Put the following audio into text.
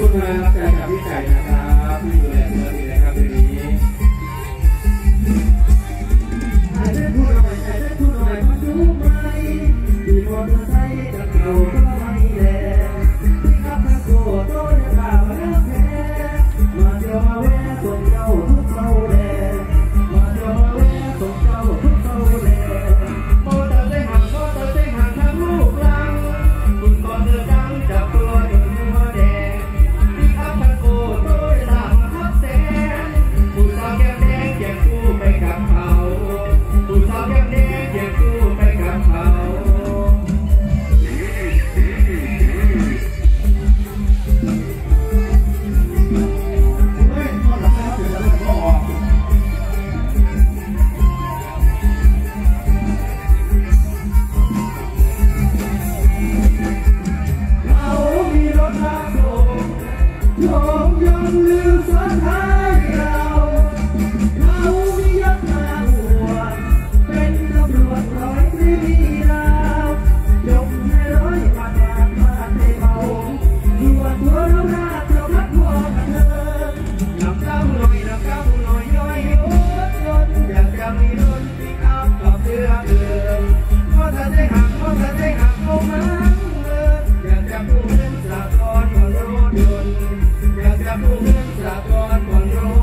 คุณนะครับแฟนคลับพี่ไก่นะครับที่ดูแลเพื่อนดีนะครับเดือนนี้พูดหน่อยพูดหน่อยมาดู Now come, Lloyd, now come. là con bằng nhau.